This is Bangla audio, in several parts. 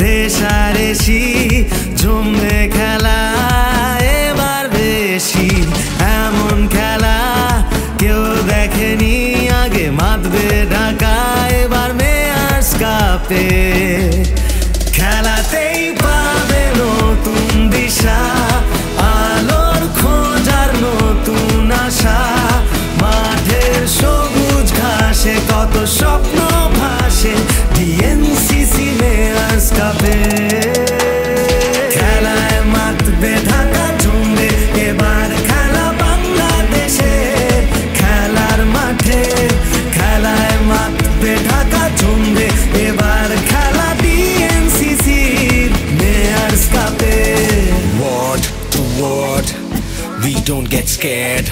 রেশারেশি জমবে খেলা, এবার বেশি। এমন খেলা কেউ দেখেনি, আগে মাতবে ঢাকা, এবার মেয়ার্স কাপে। খেলাতেই পাবে নতুন দিশা, আলোর খোঁজার নতুন আশা। মাঠের সবুজ ঘাসে কত স্বপ্ন ভাসে ডিএন don't get scared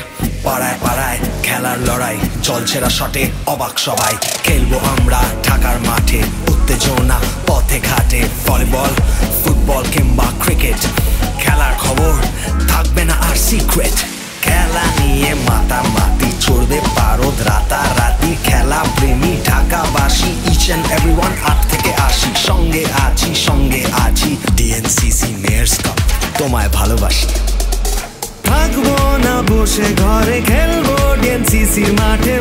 পাড়ায় পাড়ায় খেলার লড়াই জলছেরা শটে অবাক সবাই। খেলব আমরা ঢাকার মাঠে, উত্তেজনা পথে ঘাটে। ভলিবল, ফুটবল কিংবা ক্রিকেট, খেলার খবর থাকবে না আর সিক্রেট খেলা নিয়ে মাতামাতি চড়বে পারদ রাতারাতি। খেলা প্রেমী ঢাকাবাসী ইচ অ্যান্ড এভরিওয়ান আট থেকে আশি। সঙ্গে আছি সঙ্গে আছি। ডিএনসিসি মেয়ার্স কাপ তোমায় ভালোবাসি। থাকব না বসে ঘরে খেলব ডিএনসিসির মাঠে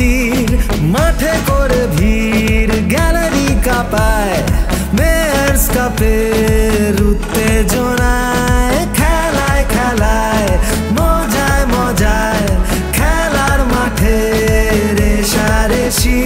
মিছিল মাঠে করে ভিড়, গ্যালারি কাপায়, মেয়ার্স কাপের উত্তেজনায়, খেলায় খেলায়, মজায় মজায়, খেলার মাঠে রেশারেশি